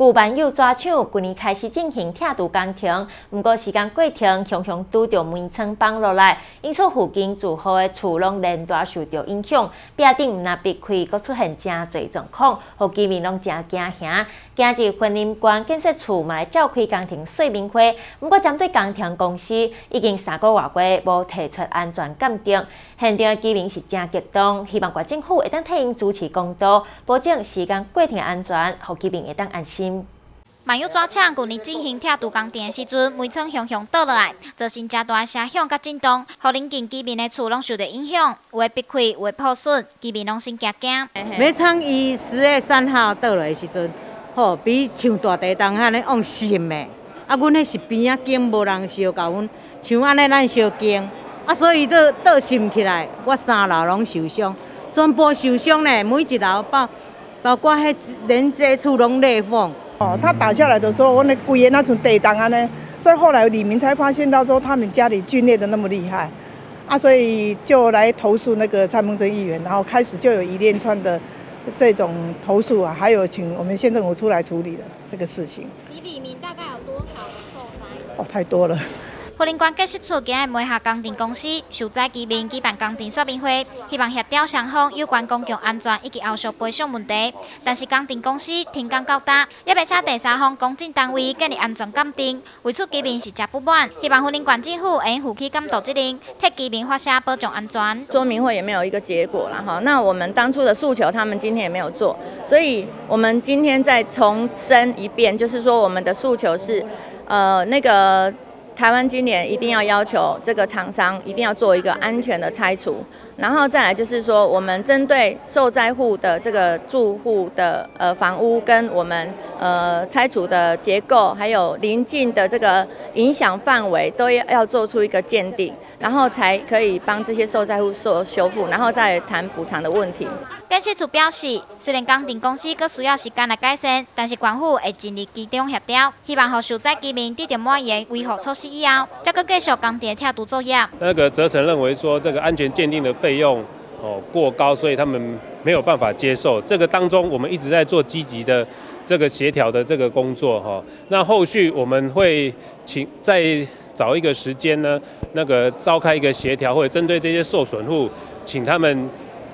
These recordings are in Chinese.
旧板友抓抢，今年开始进行拆除工程，不过时间过长常常拄着煤层崩落来，因此附近住户的厝拢连带受到影响。壁顶若别开，阁出现真侪状况，互居民拢真惊吓。今日婚姻关建设处嘛召开工程说明会，不过针对工程公司已经三个月过无提出安全鉴定，现场的居民是真激动，希望国政府会当替因主持公道，保证时间过程安全，互居民会当安心。万有抓抢去年进行拆除工程的时阵，煤仓熊熊倒落来，造成真大声响甲震动，互邻近居民的厝拢受到影响，有的被开，有的破损，居民拢心惊惊。煤仓伊十月三号倒来的时阵，吼比像大地动安尼往深的，啊，阮迄是边仔间无人烧到阮，像安尼咱烧间，啊，所以倒倒沉起来，我三楼拢受伤，全部受伤呢，每一楼包包括迄连这厝拢裂缝。哦，他打下来的时候，我那鬼爷那种地当啊呢，所以后来李明才发现到说他们家里皲裂的那么厉害，啊，所以就来投诉那个蔡孟真议员，然后开始就有一连串的这种投诉啊，还有请我们县政府出来处理的这个事情。李明大概有多少的受伤？哦，太多了。福林关建设处今日梅下工程公司受灾居民举办工程说明会，希望协调双方有关公共安全以及后续赔偿问题。但是工程公司停工到达，也未请第三方公证单位建立安全鉴定，为此居民是真不满。希望福林关政府应负起监督责任，替居民发声保障安全。说明会也没有一个结果了哈，那我们当初的诉求，他们今天也没有做，所以我们今天再重申一遍，就是说我们的诉求是，呃，那个。台湾今年一定要要求这个厂商一定要做一个安全的拆除，然后再来就是说，我们针对受灾户的这个住户的呃房屋跟我们呃拆除的结构，还有邻近的这个影响范围，都要要做出一个鉴定，然后才可以帮这些受灾户做修复，然后再谈补偿的问题。建设处表示，虽然工程公司阁需要时间来改善，但是官府会尽力集中协调，希望和受灾居民得到满意维护措施以后，再阁继续工地拆除作业。那个责成认为说，这个安全鉴定的费用哦过高，所以他们没有办法接受。这个当中，我们一直在做积极的这个协调的这个工作哈。那后续我们会请再找一个时间呢，那个召开一个协调会，针对这些受损户，请他们。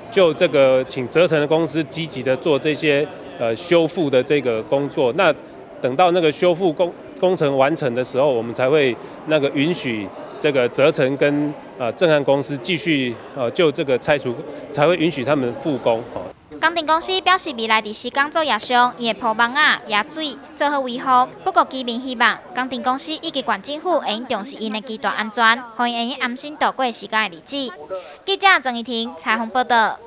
就这个，请泽成的公司积极的做这些呃修复的这个工作。那等到那个修复工工程完成的时候，我们才会那个允许这个泽成跟呃正安公司继续呃就这个拆除，才会允许他们复工。哦工程公司表示，未来伫施工作业上，伊会铺网啊、压水做好维护。不过，居民希望工程公司以及县政府会重视因的基大安全，可以安心度过时间的日子。记者郑怡婷采访报道。